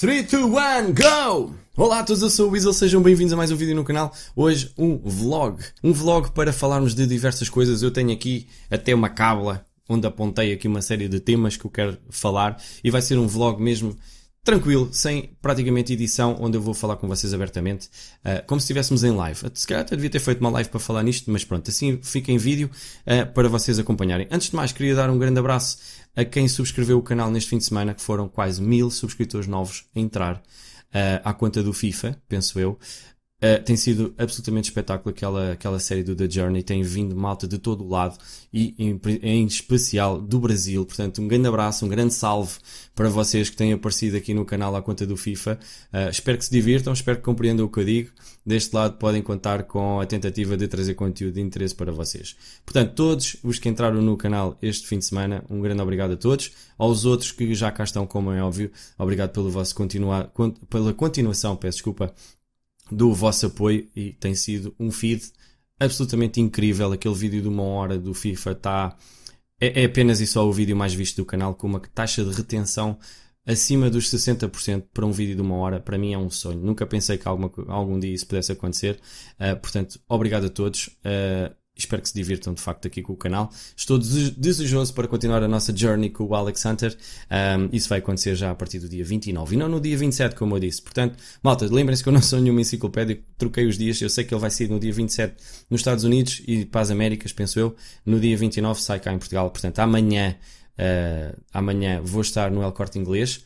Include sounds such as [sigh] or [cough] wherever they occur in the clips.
3, 2, 1, go! Olá a todos, eu sou o Weasel, sejam bem-vindos a mais um vídeo no canal. Hoje um vlog. Um vlog para falarmos de diversas coisas. Eu tenho aqui até uma cábula onde apontei aqui uma série de temas que eu quero falar e vai ser um vlog mesmo tranquilo, sem praticamente edição, onde eu vou falar com vocês abertamente, uh, como se estivéssemos em live. Se calhar até devia ter feito uma live para falar nisto, mas pronto, assim fica em vídeo uh, para vocês acompanharem. Antes de mais, queria dar um grande abraço a quem subscreveu o canal neste fim de semana, que foram quase mil subscritores novos a entrar uh, à conta do FIFA, penso eu. Uh, tem sido absolutamente espetáculo aquela, aquela série do The Journey. Tem vindo malta de todo o lado e em, em, especial do Brasil. Portanto, um grande abraço, um grande salve para vocês que têm aparecido aqui no canal à conta do FIFA. Uh, espero que se divirtam, espero que compreendam o que eu digo. Deste lado podem contar com a tentativa de trazer conteúdo de interesse para vocês. Portanto, todos os que entraram no canal este fim de semana, um grande obrigado a todos. Aos outros que já cá estão, como é óbvio, obrigado pelo vosso continuar, pela continuação, peço desculpa, do vosso apoio e tem sido um feed absolutamente incrível. Aquele vídeo de uma hora do FIFA está. É, é apenas e só o vídeo mais visto do canal, com uma taxa de retenção acima dos 60% para um vídeo de uma hora, para mim é um sonho. Nunca pensei que alguma, algum dia isso pudesse acontecer. Uh, portanto, obrigado a todos. Uh, Espero que se divirtam de facto aqui com o canal. Estou desejoso para continuar a nossa journey com o Alex Hunter. Um, isso vai acontecer já a partir do dia 29 e não no dia 27, como eu disse. Portanto, malta, lembrem-se que eu não sou nenhuma enciclopédia, troquei os dias. Eu sei que ele vai sair no dia 27 nos Estados Unidos e para as Américas, penso eu. No dia 29 sai cá em Portugal. Portanto, amanhã, uh, amanhã vou estar no El Corte Inglês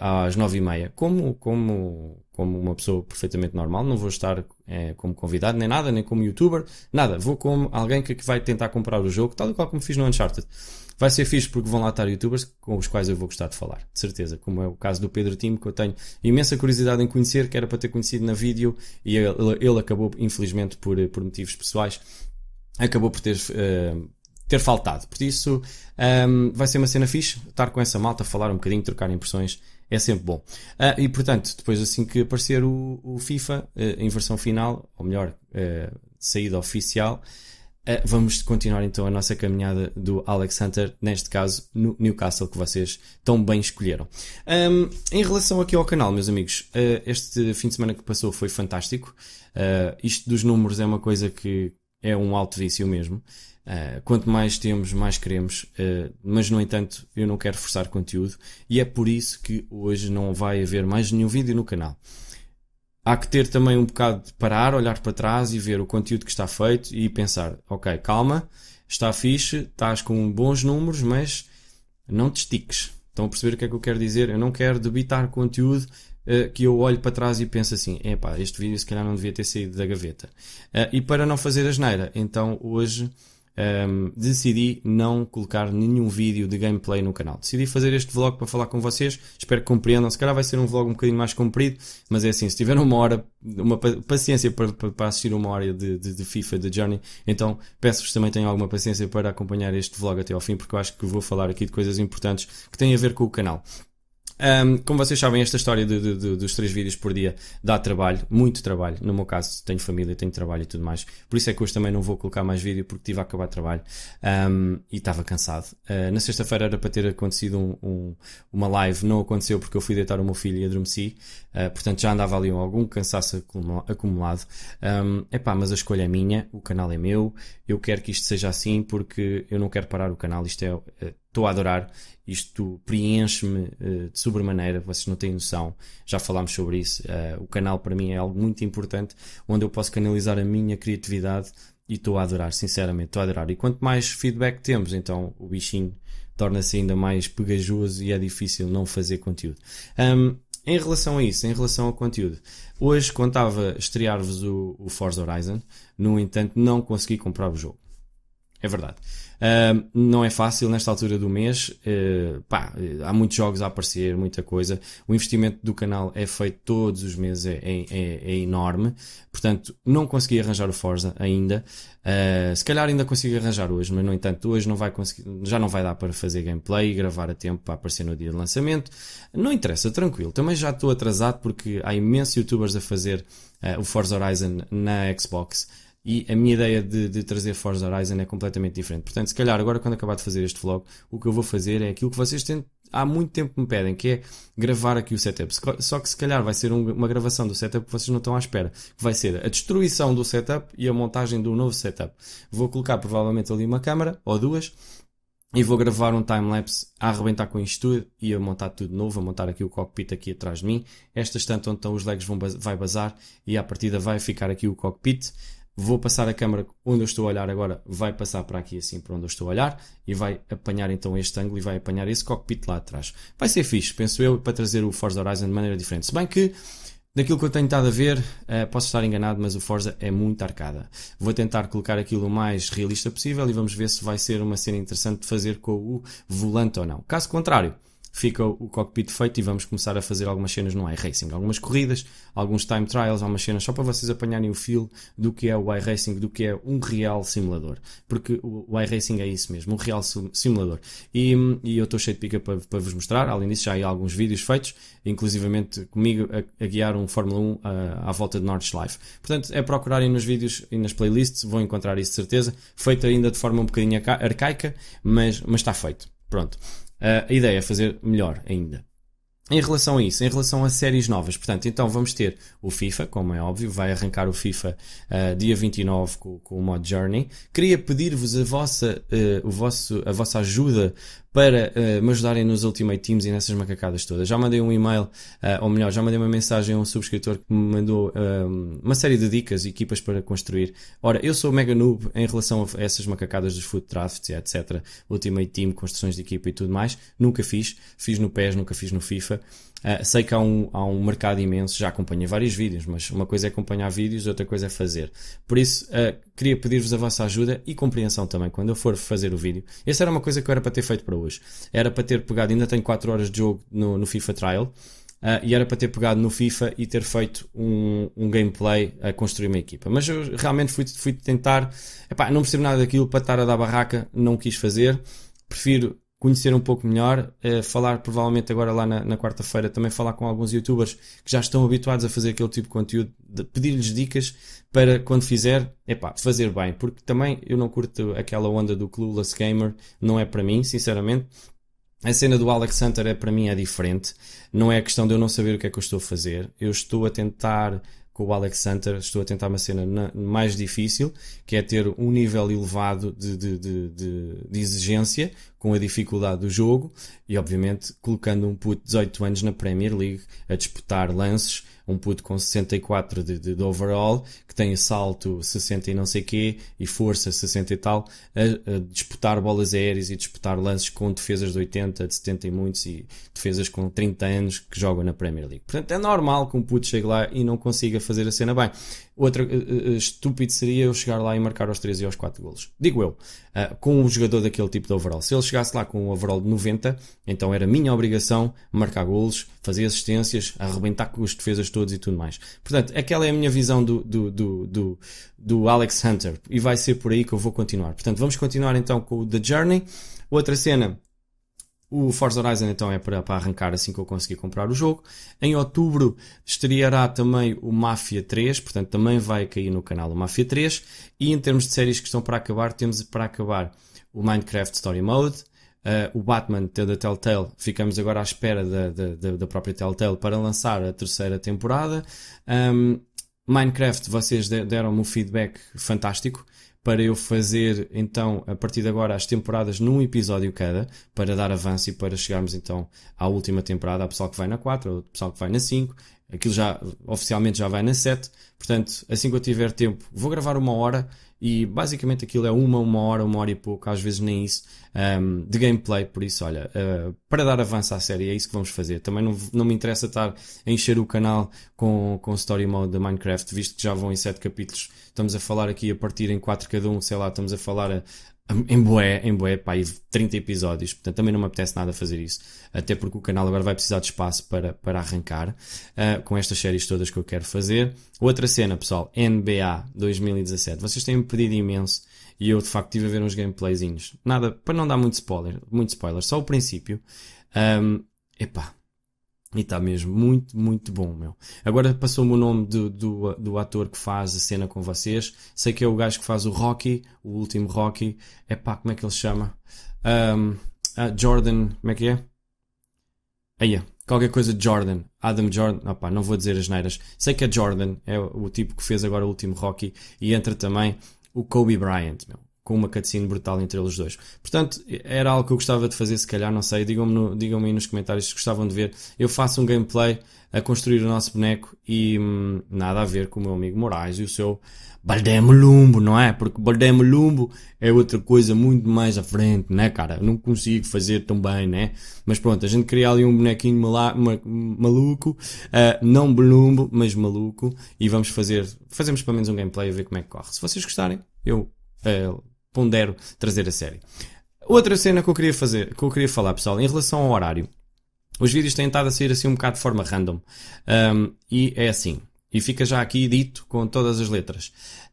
às nove e meia, como, como, como uma pessoa perfeitamente normal, não vou estar é, como convidado, nem nada, nem como youtuber, nada, vou como alguém que, que vai tentar comprar o jogo, tal e qual como fiz no Uncharted. Vai ser fixe porque vão lá estar youtubers com os quais eu vou gostar de falar, de certeza, como é o caso do Pedro Timo, que eu tenho imensa curiosidade em conhecer, que era para ter conhecido na vídeo, e ele, ele acabou, infelizmente, por, por motivos pessoais, acabou por ter uh, ter faltado. Por isso, um, vai ser uma cena fixe, estar com essa malta, falar um bocadinho, trocar impressões, é sempre bom. Uh, e portanto, depois assim que aparecer o, o FIFA uh, em versão final, ou melhor, uh, saída oficial, vamos continuar então a nossa caminhada do Alex Hunter, neste caso no Newcastle, que vocês tão bem escolheram. Um, em relação aqui ao canal, meus amigos, este fim de semana que passou foi fantástico. isto dos números é uma coisa que é um alto vício mesmo. Uh, quanto mais temos, mais queremos, uh, mas no entanto eu não quero forçar conteúdo e é por isso que hoje não vai haver mais nenhum vídeo no canal. Há que ter também um bocado de parar, olhar para trás e ver o conteúdo que está feito e pensar: ok, calma, está fixe, estás com bons números, mas não te estiques. Estão a perceber o que é que eu quero dizer? Eu não quero debitar conteúdo uh, que eu olho para trás e penso assim: epá, este vídeo se calhar não devia ter saído da gaveta. e para não fazer a geneira, então hoje um, decidi não colocar nenhum vídeo de gameplay no canal. Decidi fazer este vlog para falar com vocês. Espero que compreendam. Se calhar vai ser um vlog um bocadinho mais comprido, mas é assim: se tiver uma hora, uma paciência para, para assistir uma hora de, de, de FIFA, de Journey, então peço-vos também tenham alguma paciência para acompanhar este vlog até ao fim, porque eu acho que vou falar aqui de coisas importantes que têm a ver com o canal. Um, como vocês sabem, esta história de, de, de, dos três vídeos por dia dá trabalho, muito trabalho. No meu caso, tenho família, tenho trabalho e tudo mais. Por isso é que hoje também não vou colocar mais vídeo porque tive a acabar trabalho um, e estava cansado. Uh, na sexta-feira era para ter acontecido um, um, uma live, não aconteceu porque eu fui deitar o meu filho e adormeci. Uh, portanto, já andava ali algum cansaço acumulado. Um, epá, mas a escolha é minha, o canal é meu. Eu quero que isto seja assim porque eu não quero parar o canal. Isto é, é estou a adorar. Isto preenche-me uh, de sobremaneira, vocês não têm noção. Já falámos sobre isso. Uh, o canal para mim é algo muito importante, onde eu posso canalizar a minha criatividade e estou a adorar, sinceramente, estou a adorar. E quanto mais feedback temos, então o bichinho torna-se ainda mais pegajoso e é difícil não fazer conteúdo. Um, em relação a isso, em relação ao conteúdo, hoje contava estrear-vos o, o Forza Horizon, no entanto não consegui comprar o jogo. É verdade. Uh, não é fácil nesta altura do mês. Uh, pá, há muitos jogos a aparecer, muita coisa. O investimento do canal é feito todos os meses, é, é, é, é enorme. Portanto, não consegui arranjar o Forza ainda. Uh, se calhar ainda consigo arranjar hoje, mas no entanto, hoje não vai conseguir, já não vai dar para fazer gameplay e gravar a tempo para aparecer no dia de lançamento. Não interessa, tranquilo. Também já estou atrasado porque há imensos youtubers a fazer o Forza Horizon na Xbox e a minha ideia de, de, trazer Forza Horizon é completamente diferente. Portanto, se calhar agora quando acabar de fazer este vlog, o que eu vou fazer é aquilo que vocês têm, há muito tempo me pedem, que é gravar aqui o setup. Só que se calhar vai ser uma gravação do setup que vocês não estão à espera. Vai ser a destruição do setup e a montagem do novo setup. Vou colocar provavelmente ali uma câmera ou duas e vou gravar um time-lapse a arrebentar com isto tudo e a montar tudo novo, a montar aqui o cockpit aqui atrás de mim. Esta estante onde estão os legs vão, vai bazar e à partida vai ficar aqui o cockpit. Vou passar a câmera onde eu estou a olhar agora, vai passar para aqui assim para onde eu estou a olhar e vai apanhar então este ângulo e vai apanhar esse cockpit lá atrás. Vai ser fixe, penso eu, para trazer o Forza Horizon de maneira diferente. Se bem que Daquilo que eu tenho estado a ver, uh, posso estar enganado, mas o Forza é muito arcada. Vou tentar colocar aquilo o mais realista possível e vamos ver se vai ser uma cena interessante de fazer com o volante ou não. Caso contrário, fica o cockpit feito e vamos começar a fazer algumas cenas no iRacing. Algumas corridas, alguns time trials, algumas cenas só para vocês apanharem o feel do que é o iRacing, do que é um real simulador. Porque o iRacing é isso mesmo, um real simulador. E, e eu estou cheio de pica para, para, vos mostrar. Além disso, já há alguns vídeos feitos, inclusivamente comigo a, a guiar um Fórmula 1 à, à volta de Nordschleife. Portanto, é procurarem nos vídeos e nas playlists, vão encontrar isso de certeza. Feito ainda de forma um bocadinho arcaica, mas, mas está feito. Pronto. A ideia é fazer melhor ainda. Em relação a isso, em relação a séries novas, portanto, então vamos ter o FIFA, como é óbvio, vai arrancar o FIFA uh, dia 29 com, com o mod Journey. Queria pedir-vos a vossa, uh, o vosso, a vossa ajuda para uh, me ajudarem nos Ultimate Teams e nessas macacadas todas. Já mandei um e-mail, uh, ou melhor, já mandei uma mensagem a um subscritor que me mandou uh, uma série de dicas e equipas para construir. Ora, eu sou mega noob em relação a essas macacadas dos foot drafts etc. Ultimate Team, construções de equipa e tudo mais. Nunca fiz. Fiz no PES, nunca fiz no FIFA. Uh, sei que há um, há um mercado imenso, já acompanhei vários vídeos, mas uma coisa é acompanhar vídeos, outra coisa é fazer. Por isso, uh, queria pedir-vos a vossa ajuda e compreensão também quando eu for fazer o vídeo. Essa era uma coisa que eu era para ter feito para hoje. Era para ter pegado, ainda tenho 4 horas de jogo no, no FIFA Trial, uh, e era para ter pegado no FIFA e ter feito um, um gameplay a construir uma equipa. Mas eu realmente fui, fui tentar, epá, não percebo nada daquilo para estar a dar barraca, não quis fazer. Prefiro conhecer um pouco melhor, uh, falar provavelmente agora lá na, na quarta-feira, também falar com alguns youtubers que já estão habituados a fazer aquele tipo de conteúdo, pedir-lhes dicas para quando fizer, epá, fazer bem, porque também eu não curto aquela onda do clueless gamer, não é para mim, sinceramente. A cena do Alex Hunter é para mim é diferente. Não é questão de eu não saber o que é que eu estou a fazer. Eu estou a tentar com o Alex Hunter, estou a tentar uma cena na, mais difícil, que é ter um nível elevado de, de, de, de exigência com a dificuldade do jogo e, obviamente, colocando um puto de 18 anos na Premier League a disputar lances um puto com 64 de, de, de overall, que tem salto 60 e não sei quê, e força 60 e tal, a, a, disputar bolas aéreas e disputar lances com defesas de 80, de 70 e muitos, e defesas com 30 anos que jogam na Premier League. Portanto, é normal que um puto chegue lá e não consiga fazer a cena bem. Outra uh, estúpido seria eu chegar lá e marcar aos 3 e aos 4 golos. Digo eu, uh, com um jogador daquele tipo de overall. Se ele chegasse lá com um overall de 90, então era minha obrigação marcar golos, fazer assistências, arrebentar com os defesas todos e tudo mais. Portanto, aquela é a minha visão do, do, do, do, do Alex Hunter e vai ser por aí que eu vou continuar. Portanto, vamos continuar então com o The Journey. Outra cena o Forza Horizon então é para, para arrancar assim que eu conseguir comprar o jogo. Em outubro estreará também o Mafia 3, portanto também vai cair no canal o Mafia 3. E em termos de séries que estão para acabar, temos para acabar o Minecraft Story Mode, uh, o Batman da Telltale. Ficamos agora à espera da, da, da, própria Telltale para lançar a terceira temporada. Um, Minecraft, vocês deram-me um feedback fantástico para eu fazer então a partir de agora as temporadas num episódio cada, para dar avanço e para chegarmos então à última temporada, há pessoal que vai na 4, o pessoal que vai na 5, aquilo já oficialmente já vai na 7, portanto assim que eu tiver tempo vou gravar uma hora e basicamente aquilo é uma, uma hora, uma hora e pouco, às vezes nem isso, um, de gameplay. Por isso, olha, uh, para dar avanço à série, é isso que vamos fazer. Também não, não me interessa estar a encher o canal com, com Story Mode da Minecraft, visto que já vão em 7 capítulos. Estamos a falar aqui a partir em 4 cada um, sei lá, estamos a falar a, em boé, em boé, pá, 30 episódios, portanto também não me apetece nada fazer isso, até porque o canal agora vai precisar de espaço para, para arrancar, uh, com estas séries todas que eu quero fazer. Outra cena, pessoal, NBA 2017, vocês têm-me pedido imenso, e eu de facto estive a ver uns gameplayzinhos, nada, para não dar muito spoiler, muito spoiler, só o princípio, um, epá, E está mesmo muito, muito bom, meu. Agora passou-me o nome do, do, do ator que faz a cena com vocês. Sei que é o gajo que faz o Rocky, o último Rocky. É pá, como é que ele se chama? Um, uh, Jordan, como é que é? Aí, qualquer coisa Jordan. Adam Jordan, opá, não vou dizer as neiras. Sei que é Jordan, é o tipo que fez agora o último Rocky. E entra também o Kobe Bryant, meu com uma cutscene brutal entre eles dois. Portanto, era algo que eu gostava de fazer, se calhar, não sei. Digam-me no, digam aí nos comentários se gostavam de ver. Eu faço um gameplay a construir o nosso boneco e hum, nada a ver com o meu amigo Moraes e o seu Baldemo Lumbo, não é? Porque Baldemo Lumbo é outra coisa muito mais à frente, né, cara? Não consigo fazer tão bem, né? Mas pronto, a gente cria ali um bonequinho mala, ma, maluco, uh, não Belumbo, mas maluco, e vamos fazer, fazemos pelo menos um gameplay a ver como é que corre. Se vocês gostarem, eu uh, pondero trazer a série. Outra cena que eu queria fazer, que eu queria falar, pessoal, em relação ao horário. Os vídeos têm estado a sair assim um bocado de forma random. Um, e é assim. E fica já aqui dito com todas as letras.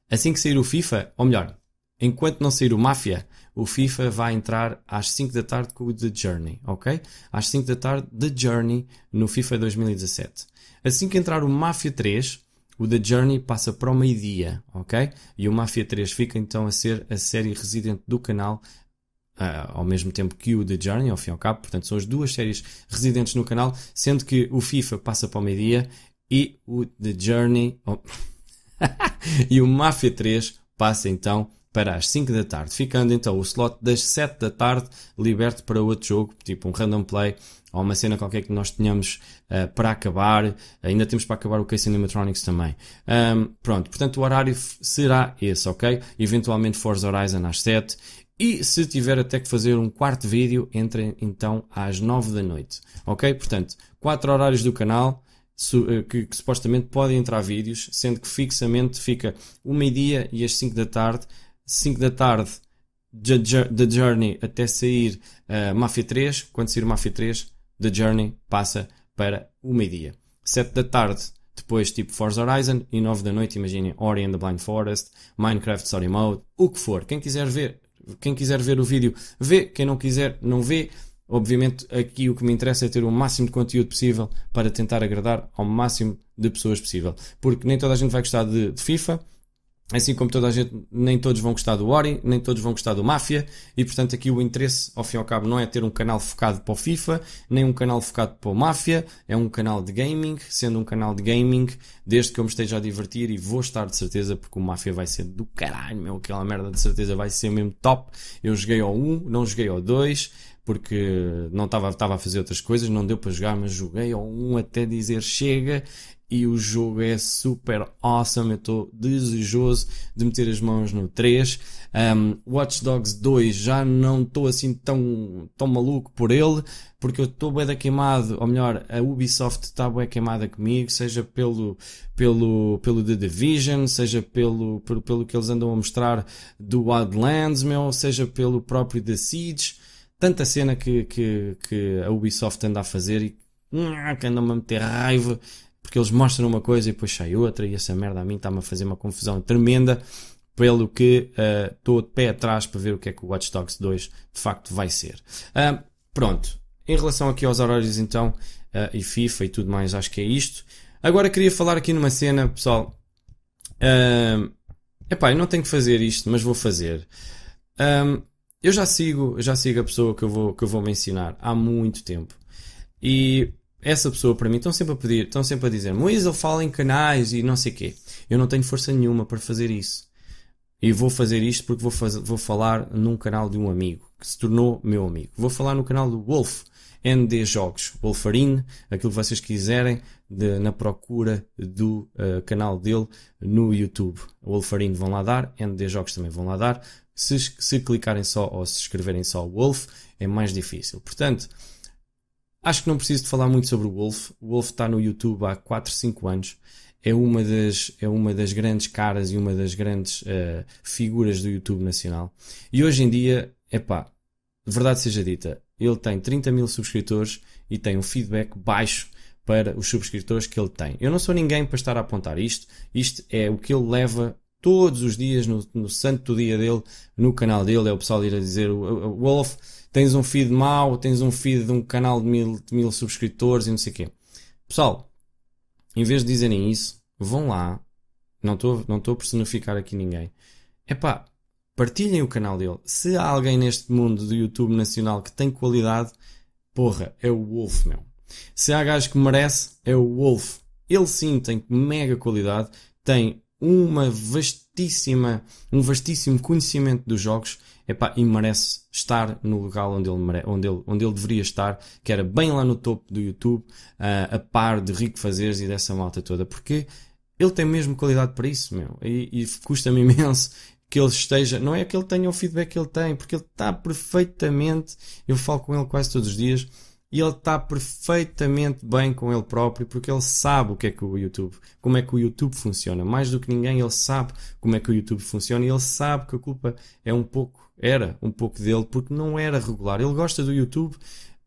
Assim que sair o FIFA, ou melhor, enquanto não sair o Mafia, o FIFA vai entrar às 5 da tarde com o The Journey, ok? Às 5 da tarde, The Journey no FIFA 2017. Assim que entrar o Mafia 3, o The Journey passa para o meio-dia, ok? E o Mafia 3 fica então a ser a série residente do canal Uh, ao mesmo tempo que o The Journey, ao fim e ao cabo. Portanto, são as duas séries residentes no canal, sendo que o FIFA passa para o meio-dia e o The Journey oh, [laughs] e o Mafia 3 passa então para as 5 da tarde, ficando então o slot das 7 da tarde liberto para outro jogo, tipo um random play ou uma cena qualquer que nós tenhamos uh, para acabar. Ainda temos para acabar o Case Animatronics também. Um, pronto, portanto o horário será esse, ok? Eventualmente Forza Horizon às 7. E se tiver até que fazer um quarto vídeo, entre então às 9 da noite. Ok? Portanto, 4 horários do canal. Eh, que, que, supostamente podem entrar vídeos, sendo que fixamente fica o meio-dia e às 5 da tarde. 5 da tarde, The Journey até sair uh, Mafia 3. Quando sair Mafia 3, The Journey passa para o meio-dia. 7 da tarde, depois tipo Forza Horizon, e 9 da noite, imaginem Ori and the Blind Forest, Minecraft Story Mode, o que for. Quem quiser ver, quem quiser ver o vídeo, vê. Quem não quiser, não vê. Obviamente, aqui o que me interessa é ter o máximo de conteúdo possível para tentar agradar ao máximo de pessoas possível. Porque nem toda a gente vai gostar de, de FIFA, Assim como toda a gente, nem todos vão gostar do Ori, nem todos vão gostar do Mafia, e portanto aqui o interesse, ao fim e ao cabo, não é ter um canal focado para o FIFA, nem um canal focado para o Mafia, é um canal de gaming, sendo um canal de gaming, desde que eu me esteja a divertir e vou estar de certeza, porque o Mafia vai ser do caralho, meu, aquela merda de certeza vai ser mesmo top. Eu joguei ao 1, não joguei ao 2, porque não estava a fazer outras coisas, não deu para jogar, mas joguei ao 1 até dizer chega e o jogo é super awesome. Eu estou desejoso de meter as mãos no 3. Um, Watch Dogs 2 já não estou assim tão, tão maluco por ele, porque eu estou bem da queimado, ou melhor, a Ubisoft está bem queimada comigo, seja pelo, pelo, pelo The Division, seja pelo, pelo, pelo que eles andam a mostrar do Wildlands, meu, seja pelo próprio The Siege. Tanta cena que, que, que a Ubisoft anda a fazer e que andam a meter raiva porque eles mostram uma coisa e depois sai outra, e essa merda a mim está-me a fazer uma confusão tremenda, pelo que estou uh, de pé atrás para ver o que é que o Watch Dogs 2 de facto vai ser. Uh, pronto, em relação aqui aos horários então, uh, e FIFA e tudo mais, acho que é isto. Agora queria falar aqui numa cena, pessoal. Uh, epá, eu não tenho que fazer isto, mas vou fazer. eu já sigo, já sigo a pessoa que eu vou, que eu vou mencionar há muito tempo. E essa pessoa para mim estão sempre a pedir, estão sempre a dizer Moisés, fala em canais e não sei quê. Eu não tenho força nenhuma para fazer isso. E vou fazer isto porque vou, fazer, vou falar num canal de um amigo que se tornou meu amigo. Vou falar no canal do Wolf ND Jogos, Wolfarine, aquilo que vocês quiserem, de, na procura do uh, canal dele no YouTube. Wolfarine vão lá dar, ND Jogos também vão lá dar. Se, se clicarem só ou se escreverem só Wolf, é mais difícil. Portanto, Acho que não preciso de falar muito sobre o Wolf. O Wolf está no YouTube há 4, 5 anos. É uma das, é uma das grandes caras e uma das grandes uh, figuras do YouTube nacional. E hoje em dia, é pá, verdade seja dita, ele tem 30 mil subscritores e tem um feedback baixo para os subscritores que ele tem. Eu não sou ninguém para estar a apontar isto. Isto é o que ele leva todos os dias no, no santo dia dele, no canal dele. É o pessoal ir a dizer: Wolf tens um feed mau, tens um feed de um canal de mil, de mil subscritores e não sei o quê. Pessoal, em vez de dizerem isso, vão lá. Não estou não a personificar aqui ninguém. Epá, partilhem o canal dele. Se há alguém neste mundo do YouTube nacional que tem qualidade, porra, é o Wolf, meu. Se há gajo que merece, é o Wolf. Ele sim tem mega qualidade, tem uma vastíssima, um vastíssimo conhecimento dos jogos epá, e merece estar no lugar onde ele, mere, onde, ele, onde ele deveria estar, que era bem lá no topo do YouTube, uh, a par de Rico Fazeres e dessa malta toda, porque ele tem mesmo qualidade para isso, meu, e, e custa-me [laughs] imenso que ele esteja, não é que ele tenha o feedback que ele tem, porque ele está perfeitamente, eu falo com ele quase todos os dias, e ele está perfeitamente bem com ele próprio porque ele sabe o que é que o YouTube, como é que o YouTube funciona. Mais do que ninguém, ele sabe como é que o YouTube funciona e ele sabe que a culpa é um pouco, era um pouco dele porque não era regular. Ele gosta do YouTube,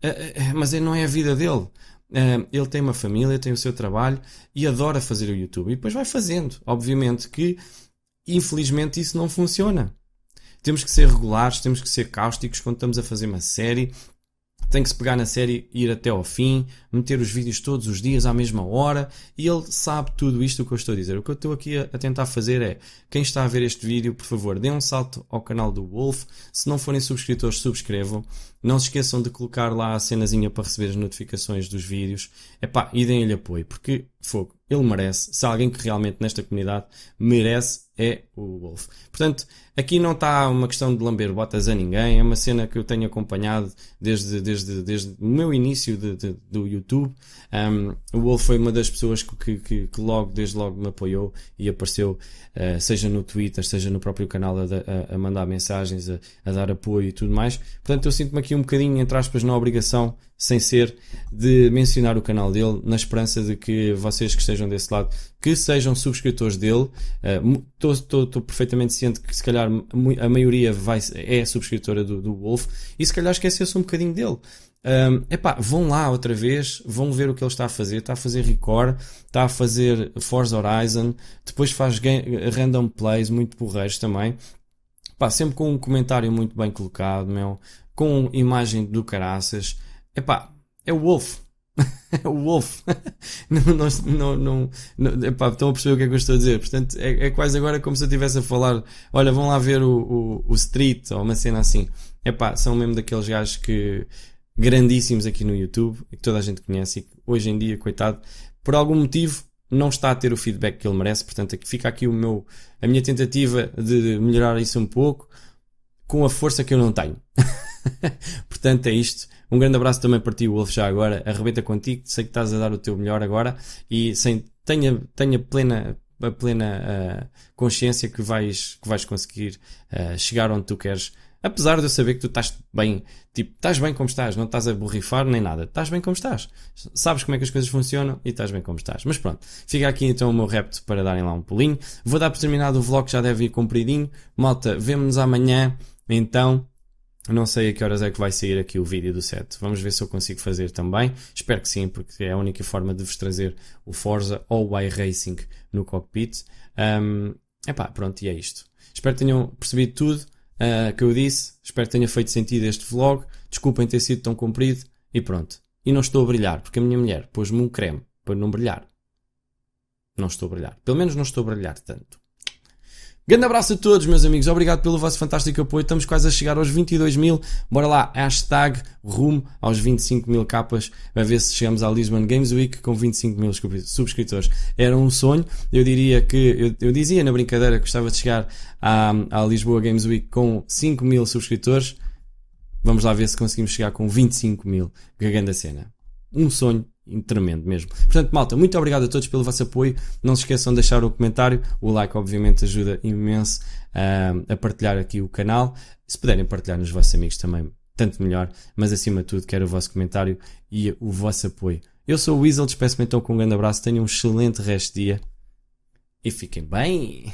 eh, eh, mas não é a vida dele. Eh, ele tem uma família, tem o seu trabalho e adora fazer o YouTube. E depois vai fazendo. Obviamente que, infelizmente, isso não funciona. Temos que ser regulares, temos que ser cáusticos quando estamos a fazer uma série tem que se pegar na série, ir até ao fim, meter os vídeos todos os dias à mesma hora e ele sabe tudo isto que eu estou a dizer. O que eu estou aqui a, tentar fazer é, quem está a ver este vídeo, por favor, dê um salto ao canal do Wolf. Se não forem subscritores, subscrevam. Não se esqueçam de colocar lá a cenazinha para receber as notificações dos vídeos. Epá, e deem-lhe apoio, porque, fogo, ele merece. Se há alguém que realmente nesta comunidade merece, é o Wolf. Portanto, aqui não está uma questão de lamber botas a ninguém, é uma cena que eu tenho acompanhado desde, desde, desde o meu início de, de, do YouTube. Um, o Wolf foi uma das pessoas que, que, que, logo, desde logo me apoiou e apareceu, uh, seja no Twitter, seja no próprio canal a, a, a mandar mensagens, a, a, dar apoio e tudo mais. Portanto, eu sinto-me aqui um bocadinho, entre aspas, na obrigação sem ser de mencionar o canal dele, na esperança de que vocês que estejam desse lado, que sejam subscritores dele. Estou uh, perfeitamente ciente que se calhar a maioria vai, é subscritora do, do Wolf e se calhar esquecesse um bocadinho dele. Um, epá, vão lá outra vez, vão ver o que ele está a fazer. Está a fazer Record, está a fazer Forza Horizon, depois faz game, random plays muito porreiros também. Epá, sempre com um comentário muito bem colocado, meu, com imagem do caraças. Epá, é o Wolf. [laughs] é o Wolf. [laughs] não, não, não, epá, estão a perceber o que é que eu estou a dizer. Portanto, é, é quase agora como se eu estivesse a falar: olha, vão lá ver o, o, o Street ou uma cena assim. Epá, são mesmo daqueles gajos que grandíssimos aqui no YouTube que toda a gente conhece e que hoje em dia, coitado, por algum motivo não está a ter o feedback que ele merece. Portanto, fica aqui o meu, a minha tentativa de melhorar isso um pouco com a força que eu não tenho. [laughs] [laughs] Portanto, é isto. Um grande abraço também para ti, Wolf, já agora. Arrebenta contigo. Sei que estás a dar o teu melhor agora e sem, tenha, tenha plena, a plena uh, consciência que vais, que vais conseguir uh, chegar onde tu queres. Apesar de eu saber que tu estás bem, tipo, estás bem como estás, não estás a borrifar nem nada, estás bem como estás. Sabes como é que as coisas funcionam e estás bem como estás. Mas pronto, fica aqui então o meu repto para darem lá um pulinho. Vou dar por terminado o vlog, já deve ir compridinho. Malta, vemo-nos amanhã, então. Não sei a que horas é que vai sair aqui o vídeo do set. Vamos ver se eu consigo fazer também. Espero que sim, porque é a única forma de vos trazer o Forza ou o iRacing no cockpit. Um, epá, pronto, e é isto. Espero que tenham percebido tudo uh, que eu disse. Espero que tenha feito sentido este vlog. Desculpem ter sido tão comprido. E pronto. E não estou a brilhar, porque a minha mulher pôs-me um creme para não brilhar. Não estou a brilhar. Pelo menos não estou a brilhar tanto. Grande abraço a todos, meus amigos. Obrigado pelo vosso fantástico apoio. Estamos quase a chegar aos 22 mil. Bora lá, hashtag rumo aos 25 mil capas. A ver se chegamos à Lisbon Games Week com 25 mil subscritores. Era um sonho. Eu diria que, eu, eu dizia na brincadeira que gostava de chegar à, à Lisboa Games Week com 5 mil subscritores. Vamos lá ver se conseguimos chegar com 25 mil. Que grande cena. Um sonho tremendo mesmo. Portanto, malta, muito obrigado a todos pelo vosso apoio. Não se esqueçam de deixar o comentário. O like, obviamente, ajuda imenso uh, a partilhar aqui o canal. Se puderem partilhar nos vossos amigos também, tanto melhor. Mas acima de tudo, quero o vosso comentário e o vosso apoio. Eu sou o Weasel, despeço-me então com um grande abraço. Tenham um excelente resto de dia e fiquem bem.